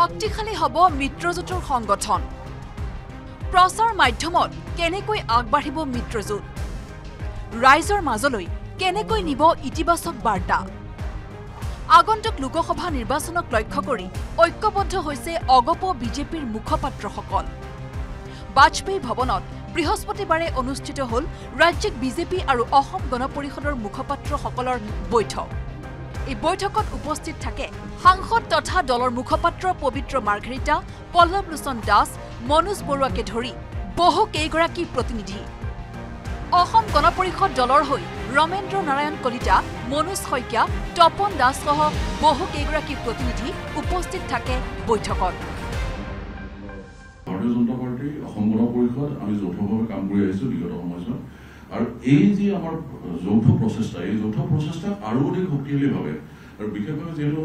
শক্তিশালী হ'ব মিত্ৰজোঁটৰ সংগঠন। প্ৰচাৰ মাধ্যমত কেনেকৈ আগবাঢ়িব মিত্ৰজোঁট? ৰাইজৰ মাজলৈ কেনেকৈ নিব ইতিবাচক বাৰ্তা? আগন্তুক লোকসভা নিৰ্বাচনক লক্ষ্য কৰি ঐক্যবদ্ধ হৈছে অগপ বিজেপিৰ মুখপাত্ৰসকল। বাজপেয়ী ভৱনত বৃহস্পতিবাৰে অনুষ্ঠিত হ'ল ৰাজ্যিক বিজেপি আৰু অসম গণ পৰিষদৰ মুখপাত্ৰসকলৰ বৈঠক। এই বৈঠকত উপস্থিত থাকে সাংসদ তথা দলৰ মুখপাত্ৰ পবিত্ৰ মাৰ্ঘেৰিটা পল্লৱ লোচন দাস মনোজ বৰুৱাকে ধৰি বহু কেইগৰাকী প্ৰতিনিধি। অসম গণ পৰিষদ দলৰ হৈ ৰমেন্দ্ৰ নাৰায়ণ কলিতা মনোজ শইকীয়া তপন দাসসহ বহু কেইগৰাকী প্ৰতিনিধি উপস্থিত থাকে বৈঠকত। ভাৰতীয় জনতা পাৰ্টি অসম গণ পৰিষদ আমি যৌথভাৱে কাম কৰি আহিছোঁ বিগত সময়ছোৱাত আৰু এই যি আমাৰ যৌথ প্ৰচেষ্টা এই যৌথ প্ৰচেষ্টাক আৰু অধিক শক্তিশালীভাৱে আৰু বিশেষভাৱে যিহেতু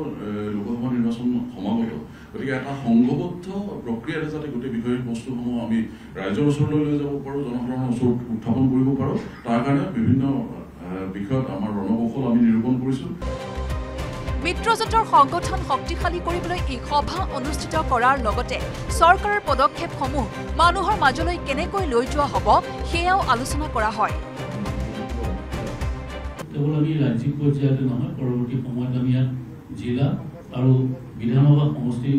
লোকসভা নিৰ্বাচন সমাগত গতিকে এটা সংঘবদ্ধ প্ৰক্ৰিয়াৰে যাতে গোটেই বিষয় বস্তুসমূহ আমি ৰাইজৰ ওচৰলৈ লৈ যাব পাৰোঁ জনসাধাৰণৰ ওচৰত উত্থাপন কৰিব পাৰোঁ তাৰ কাৰণে বিভিন্ন বিষয়ত আমাৰ ৰণকৌশল আমি নিৰূপণ কৰিছোঁ। মিত্ৰজোঁটৰ সংগঠন শক্তিশালী কৰিবলৈ এই সভা অনুষ্ঠিত কৰাৰ লগতে চৰকাৰৰ পদক্ষেপসমূহ মানুহৰ মাজলৈ কেনেকৈ লৈ যোৱা হ'ব সেয়াও আলোচনা কৰা হয়। কেৱল আমি ৰাজ্যিক পৰ্যায়তে নহয় পৰৱৰ্তী সময়ত আমি ইয়াত জিলা আৰু বিধানসভা সমষ্টি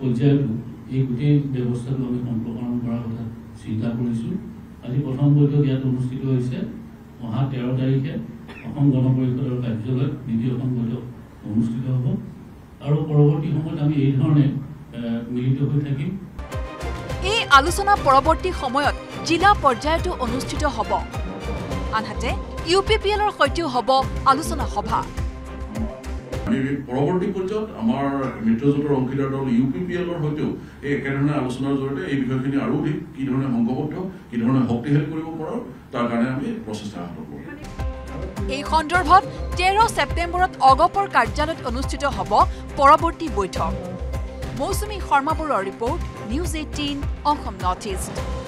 পৰ্যায়তো এই গোটেই ব্যৱস্থাটো আমি সম্প্ৰসাৰণ কৰাৰ কথা চিন্তা কৰিছোঁ। আজি প্ৰথম বৈঠক ইয়াত অনুষ্ঠিত হৈছে অহা তেৰ তাৰিখে অসম গণ পৰিষদৰ কাৰ্যালয়ত দ্বিতীয়খন বৈঠক অনুষ্ঠিত হ'ব আৰু পৰৱৰ্তী সময়ত আমি এই ধৰণে এ, মিলিত হৈ থাকিম। এই আলোচনা পৰৱৰ্তী সময়ত জিলা পৰ্যায়তো অনুষ্ঠিত হ'ব। আনহাতে ইউ পি পি এলৰ সৈতেও হ'ব আলোচনা সভা। আমি পৰৱৰ্তী পৰ্যায়ত আমাৰ মিত্ৰজোঁটৰ অংশীদাৰ দল ইউ পি পি এলৰ সৈতেও এই একেধৰণে আলোচনাৰ জৰিয়তে এই বিষয়খিনি আৰু অধিক কি ধৰণে সংঘবদ্ধ কি ধৰণে শক্তিশালী কৰিব পাৰোঁ তাৰ কাৰণে আমি প্ৰচেষ্টা হাতত ল'ম এই সন্দৰ্ভত তেৰ ছেপ্টেম্বৰত অগপৰ কাৰ্যালয়ত অনুষ্ঠিত হ'ব পৰৱৰ্তী বৈঠক। মৌচুমী শৰ্মা বৰুৱাৰ report news eighteen Assam north east.